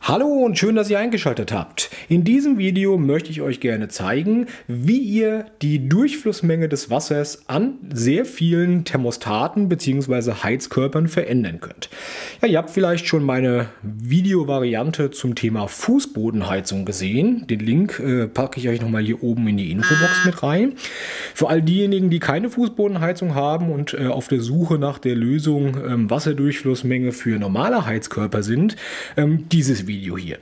Hallo und schön, dass ihr eingeschaltet habt. In diesem Video möchte ich euch gerne zeigen, wie ihr die Durchflussmenge des Wassers an sehr vielen Thermostaten bzw. Heizkörpern verändern könnt. Ja, ihr habt vielleicht schon meine Videovariante zum Thema Fußbodenheizung gesehen. Den Link äh, packe ich euch nochmal hier oben in die Infobox mit rein. Für all diejenigen, die keine Fußbodenheizung haben und äh, auf der Suche nach der Lösung ähm, Wasserdurchflussmenge für normale Heizkörper sind, ähm, dieses Video hier.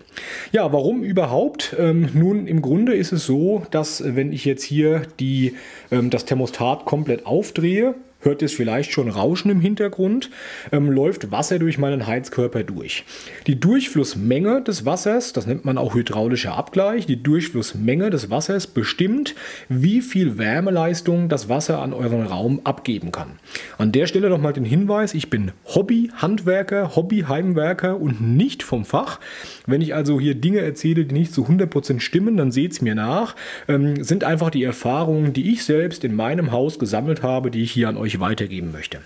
Ja, warum überhaupt? Ähm, nun, im Grunde ist es so, dass äh, wenn ich jetzt hier die, ähm, das Thermostat komplett aufdrehe, hört ihr es vielleicht schon rauschen im Hintergrund, ähm, läuft Wasser durch meinen Heizkörper durch. Die Durchflussmenge des Wassers, das nennt man auch hydraulischer Abgleich, die Durchflussmenge des Wassers bestimmt, wie viel Wärmeleistung das Wasser an euren Raum abgeben kann. An der Stelle nochmal den Hinweis, ich bin Hobby-Handwerker, Hobby-Heimwerker und nicht vom Fach. Wenn ich also hier Dinge erzähle, die nicht zu 100% stimmen, dann seht es mir nach. Ähm, sind einfach die Erfahrungen, die ich selbst in meinem Haus gesammelt habe, die ich hier an euch weitergeben möchte.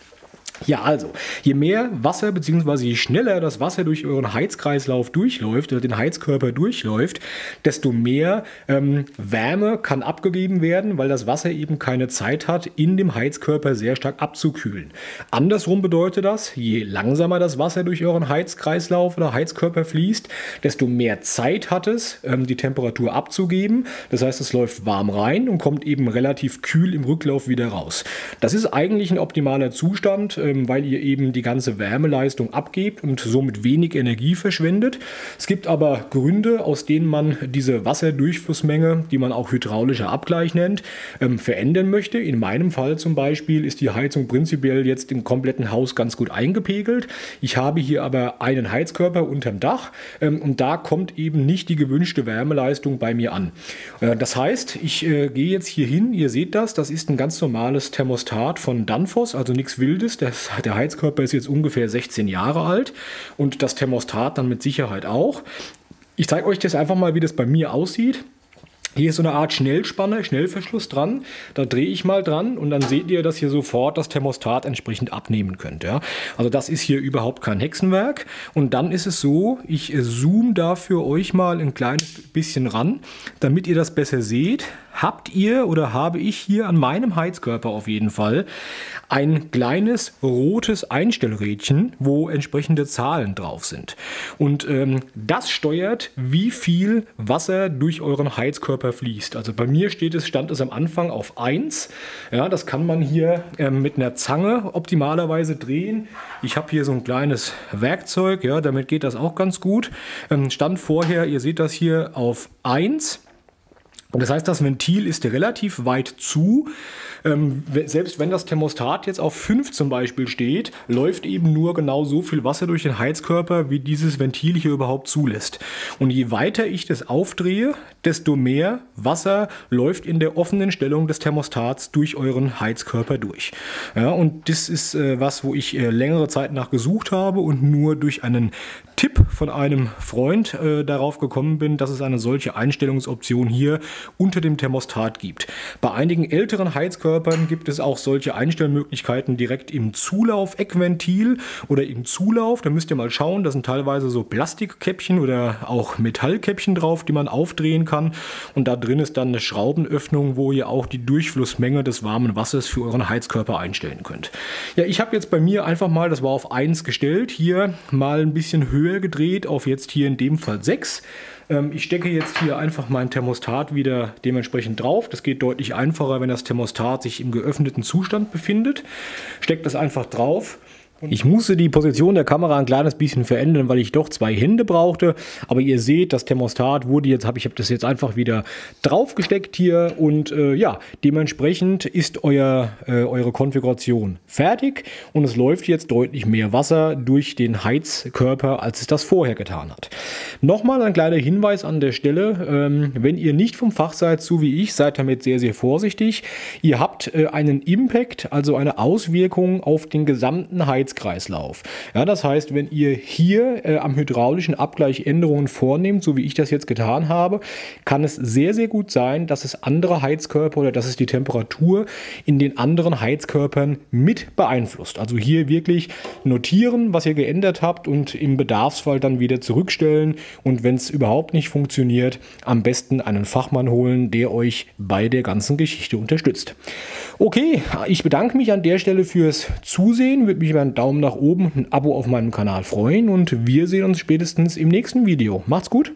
Ja, also, je mehr Wasser bzw. je schneller das Wasser durch euren Heizkreislauf durchläuft oder den Heizkörper durchläuft, desto mehr ähm, Wärme kann abgegeben werden, weil das Wasser eben keine Zeit hat, in dem Heizkörper sehr stark abzukühlen. Andersrum bedeutet das, je langsamer das Wasser durch euren Heizkreislauf oder Heizkörper fließt, desto mehr Zeit hat es, ähm, die Temperatur abzugeben. Das heißt, es läuft warm rein und kommt eben relativ kühl im Rücklauf wieder raus. Das ist eigentlich ein optimaler Zustand ähm, weil ihr eben die ganze Wärmeleistung abgebt und somit wenig Energie verschwendet. Es gibt aber Gründe, aus denen man diese Wasserdurchflussmenge, die man auch hydraulischer Abgleich nennt, ähm, verändern möchte. In meinem Fall zum Beispiel ist die Heizung prinzipiell jetzt im kompletten Haus ganz gut eingepegelt. Ich habe hier aber einen Heizkörper unterm Dach ähm, und da kommt eben nicht die gewünschte Wärmeleistung bei mir an. Äh, das heißt, ich äh, gehe jetzt hier hin, ihr seht das, das ist ein ganz normales Thermostat von Danfoss, also nichts Wildes. Das der Heizkörper ist jetzt ungefähr 16 Jahre alt und das Thermostat dann mit Sicherheit auch. Ich zeige euch das einfach mal, wie das bei mir aussieht. Hier ist so eine Art Schnellspanne, Schnellverschluss dran. Da drehe ich mal dran und dann seht ihr, dass hier sofort das Thermostat entsprechend abnehmen könnt. Ja? Also das ist hier überhaupt kein Hexenwerk. Und dann ist es so, ich zoome da für euch mal ein kleines bisschen ran, damit ihr das besser seht habt ihr oder habe ich hier an meinem Heizkörper auf jeden Fall ein kleines rotes Einstellrädchen, wo entsprechende Zahlen drauf sind. Und ähm, das steuert, wie viel Wasser durch euren Heizkörper fließt. Also bei mir steht es, stand es am Anfang auf 1. Ja, das kann man hier ähm, mit einer Zange optimalerweise drehen. Ich habe hier so ein kleines Werkzeug, ja, damit geht das auch ganz gut. Ähm, stand vorher, ihr seht das hier, auf 1. Und das heißt, das Ventil ist relativ weit zu. Ähm, selbst wenn das Thermostat jetzt auf 5 zum Beispiel steht, läuft eben nur genau so viel Wasser durch den Heizkörper, wie dieses Ventil hier überhaupt zulässt. Und je weiter ich das aufdrehe, desto mehr Wasser läuft in der offenen Stellung des Thermostats durch euren Heizkörper durch. Ja, und das ist äh, was, wo ich äh, längere Zeit nach gesucht habe und nur durch einen Tipp von einem Freund äh, darauf gekommen bin, dass es eine solche Einstellungsoption hier unter dem Thermostat gibt. Bei einigen älteren Heizkörpern gibt es auch solche Einstellmöglichkeiten direkt im Zulauf-Eckventil oder im Zulauf. Da müsst ihr mal schauen, da sind teilweise so Plastikkäppchen oder auch Metallkäppchen drauf, die man aufdrehen kann. Und da drin ist dann eine Schraubenöffnung, wo ihr auch die Durchflussmenge des warmen Wassers für euren Heizkörper einstellen könnt. Ja, ich habe jetzt bei mir einfach mal, das war auf 1 gestellt, hier mal ein bisschen höher gedreht auf jetzt hier in dem Fall 6. Ähm, ich stecke jetzt hier einfach mein Thermostat wieder dementsprechend drauf. Das geht deutlich einfacher, wenn das Thermostat sich im geöffneten Zustand befindet. Steckt das einfach drauf ich musste die Position der Kamera ein kleines bisschen verändern, weil ich doch zwei Hände brauchte. Aber ihr seht, das Thermostat wurde jetzt, hab, ich habe das jetzt einfach wieder draufgesteckt hier. Und äh, ja, dementsprechend ist euer, äh, eure Konfiguration fertig. Und es läuft jetzt deutlich mehr Wasser durch den Heizkörper, als es das vorher getan hat. Nochmal ein kleiner Hinweis an der Stelle. Ähm, wenn ihr nicht vom Fach seid, so wie ich, seid damit sehr, sehr vorsichtig. Ihr habt äh, einen Impact, also eine Auswirkung auf den gesamten Heizkörper Heizkreislauf. Ja, das heißt, wenn ihr hier äh, am hydraulischen Abgleich Änderungen vornehmt, so wie ich das jetzt getan habe, kann es sehr, sehr gut sein, dass es andere Heizkörper oder dass es die Temperatur in den anderen Heizkörpern mit beeinflusst. Also hier wirklich notieren, was ihr geändert habt und im Bedarfsfall dann wieder zurückstellen und wenn es überhaupt nicht funktioniert, am besten einen Fachmann holen, der euch bei der ganzen Geschichte unterstützt. Okay, ich bedanke mich an der Stelle fürs Zusehen, würde mich über einen Daumen nach oben, ein Abo auf meinem Kanal freuen und wir sehen uns spätestens im nächsten Video. Macht's gut!